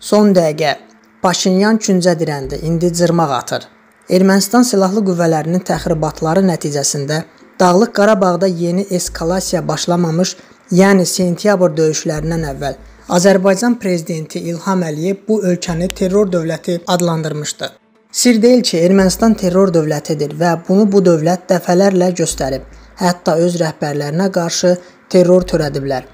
Son dəqiqə Paşinyan küncə dirəndi, indi cırmaq atır. Ermənistan silahlı qüvvələrinin təxribatları nəticəsində Dağlıq Qarabağda yeni eskalasiya başlamamış, yəni sentyabr döyüşlərindən əvvəl Azərbaycan prezidenti İlham Əliyev bu ölkəni terror dövləti adlandırmışdı. Sir deyil ki, Ermənistan terror dövlətidir və bunu bu dövlət dəfələrlə göstərib. Hətta öz rəhbərlərinə qarşı terror törədiblər.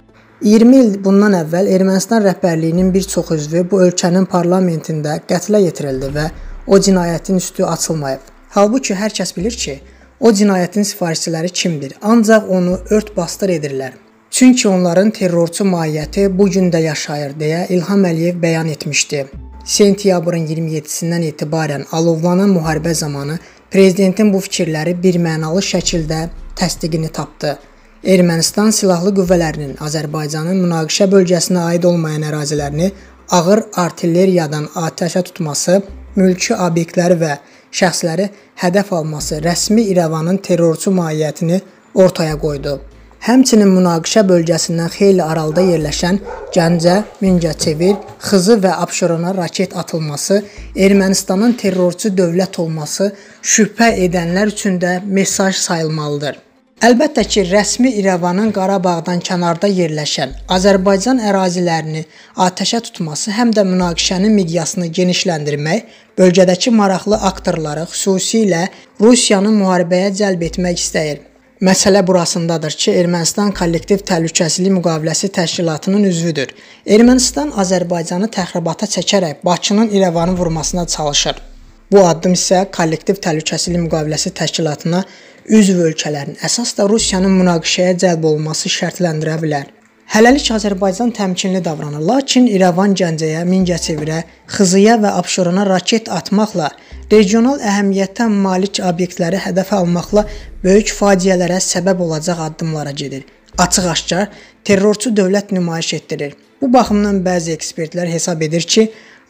20 il bundan əvvəl Ermənistan rəhbərliyinin bir çox üzvü bu ölkənin parlamentində qətlə yetirildi və o cinayətin üstü açılmayıb. Halbuki hər kəs bilir ki, o cinayətin sifarişçiləri kimdir, ancaq onu ört basdır edirlər. Çünki onların terrorçu mahiyyəti bu gün də yaşayır deyə İlham Əliyev bəyan etmişdi. Sentyabrın 27-sindən etibarən alovlanan müharibə zamanı prezidentin bu fikirləri birmənalı şəkildə təsdiqini tapdı. Ermənistan silahlı qüvvələrinin Azərbaycanın münaqişə bölgəsinə aid olmayan ərazilərini ağır artilleriyadan atəşə tutması, mülki obyektləri və şəxsləri hədəf alması rəsmi İrəvanın terrorçu mahiyyətini ortaya qoydu. Həmçinin münaqişə bölgəsindən xeyli aralıda yerləşən Gəncə, Mingəçevir, Xızı və Abşerona raket atılması, Ermənistanın terrorçu dövlət olması şübhə edənlər üçün də mesaj sayılmalıdır. Əlbəttə ki, rəsmi İrəvanın Qarabağdan kənarda yerləşən Azərbaycan ərazilərini atəşə tutması həm də münaqişənin miqyasını genişləndirmək, bölgədəki maraqlı aktorları, xüsusilə Rusiyanı müharibəyə cəlb etmək istəyir. Məsələ burasındadır ki, Ermənistan kollektiv təhlükəsizlik müqaviləsi təşkilatının üzvüdür. Ermənistan Azərbaycanı təxribata çəkərək Bakının İrəvanı vurmasına çalışır. Bu addım isə kollektiv təhlükəsizlik müqaviləsi təşkilatına üzv ölkələrin, əsas da Rusiyanın münaqişəyə cəlb olunması şərtləndirə bilər. Hələlik Azərbaycan təmkinli davranır, lakin İrəvan Gəncəyə, Mingəçevirə, Xızıya və Abşerona raket atmaqla, regional əhəmiyyətə malik obyektləri hədəf almaqla böyük faciələrə səbəb olacaq addımlara gedir. Açıq-aşkar terrorçu dövlət nümayiş etdirir. Bu baxımdan bəzi ekspertlər hesab edir ki,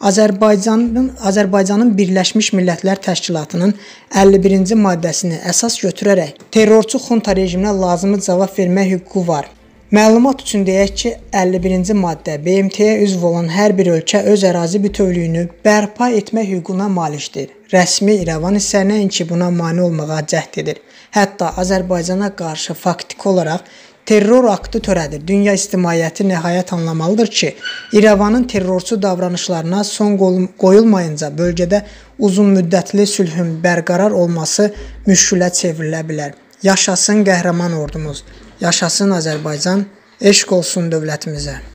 Azərbaycanın Azərbaycanın Birləşmiş Millətlər Təşkilatının 51-ci maddəsini əsas götürərək terrorçu xunta rejiminə lazımi cavab vermək hüququ var. Məlumat üçün deyək ki, 51-ci maddə BMT-yə üzv olan hər bir ölkə öz ərazi bütövlüyünü bərpa etmək hüququna malikdir. Rəsmi İrəvan isə nəinki buna mane olmağa cəhd edir. Hətta Azərbaycana qarşı faktiki olaraq terror aktı törədir. Dünya ictimaiyyəti nəhayət anlamalıdır ki, İrəvanın terrorçu davranışlarına son qoyulmayınca bölgədə uzun müddətli sülhün bərqərar olması müşkülə çevrilə bilər. Yaşasın qəhrəman ordumuz, yaşasın Azərbaycan, eşq olsun dövlətimizə.